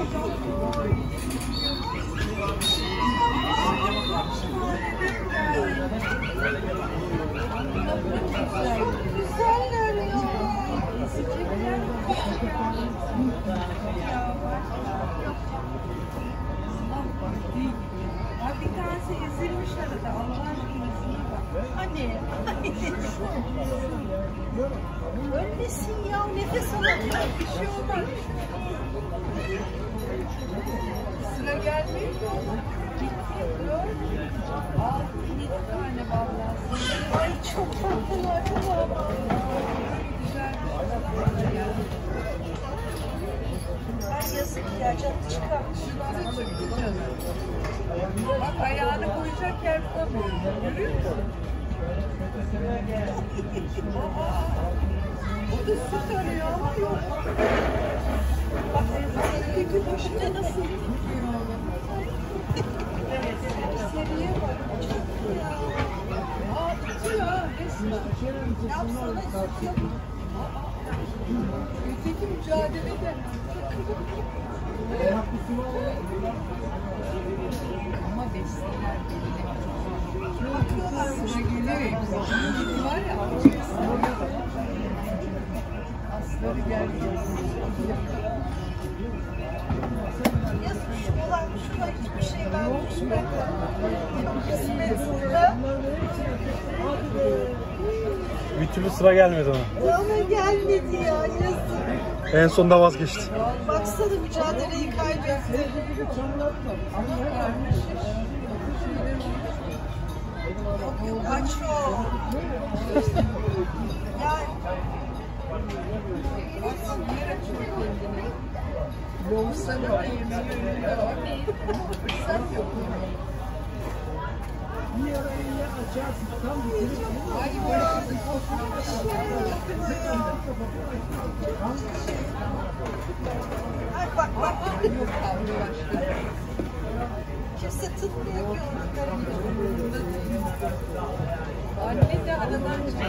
Bir tanesi ezilmiş arada. Allah aşkına bak. Hani? Ölmesin ya nefes alamıyor. Bir şey olmaz. Ay çok tatlılar. Ay yazık ya canı çıkarmış. Canım. Bak ayağını koyacak yer bulamıyor. Görüyor musun? O da süt arıyor ama yok. Bak öteki başında nasıl? Seriye Öteki mücadele de. Ama belli. Bakıyorlarmış. Geliyor. Bizim var ya. Asları geldi. Bir türlü sıra gelmedi ona. Ama gelmedi ya yazık. En sonunda vazgeçti. Baksana mücadeleyi kaybetti. Yok yok aç o. Ya Loğusanın da yemeği önünde var. Fırsat yok. Ay böyle ay bak bak. yok kavga başladı. Kimse tutmuyor ki onu. Anne de aradan çıktı.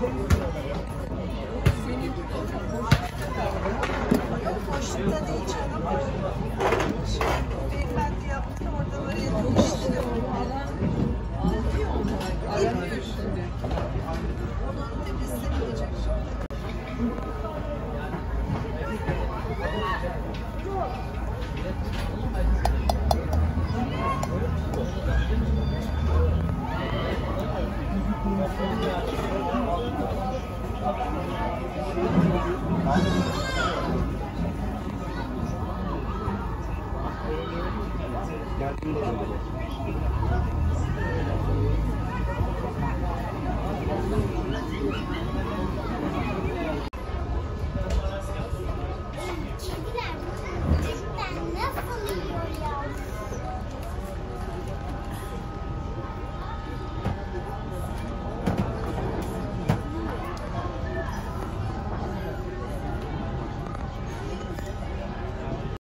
Şeyini de Geldim de